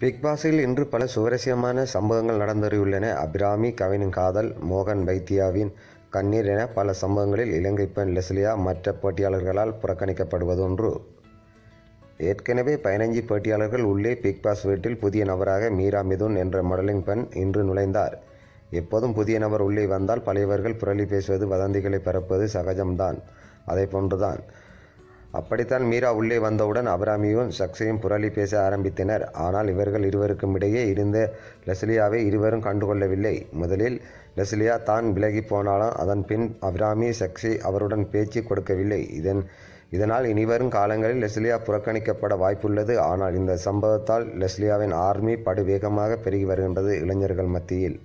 Big பாஸில் இன்று பல சுவாரஸ்யமான சம்பவங்கள் நடந்தறியுள்ளன. அபிராமி கவினின் காதல் மோகன் வைத்தியாவின் கண்ணீர் என பல சம்பவங்களில் இலங்கை பெண் லெஸ்லியா மற்ற போட்டியாளர்களால் புறக்கணிக்கப்படுவதொன்று. ஏற்கனவே பதினைஞ்சு போட்டியாளர்கள் உள்ளே பிக் பாஸ் வீட்டில் புதிய நபராக மீரா மிதுன் என்ற மாடலிங் பெண் இன்று நுழைந்தார். எப்போதும் புதிய நபர் உள்ளே வந்தால் பழையவர்கள் புரளி பேசுவது வதந்திகளை பரப்புவது சகஜம்தான். அதை போன்றுதான். அப்படித்தான் மீரா உள்ளே வந்தவுடன் அபிராமியும் சக்சையும் புரளி பேச ஆரம்பித்தனர். ஆனால் இவர்கள் இருவருக்கும் இடையே இருந்த லெஸ்லியாவை இருவரும் கண்டுகொள்ளவில்லை. முதலில் லெஸ்லியா தான் விலகி போனாலும் அதன் பின் அபிராமி சக்சி அவருடன் பேச்சு கொடுக்கவில்லை. இதன் இதனால் இனிவரும் காலங்களில் லெஸ்லியா புறக்கணிக்கப்பட வாய்ப்புள்ளது. ஆனால் இந்த சம்பவத்தால் லெஸ்லியாவின் ஆர்மி படுவேகமாக பெருகி வருகின்றது இளைஞர்கள் மத்தியில்.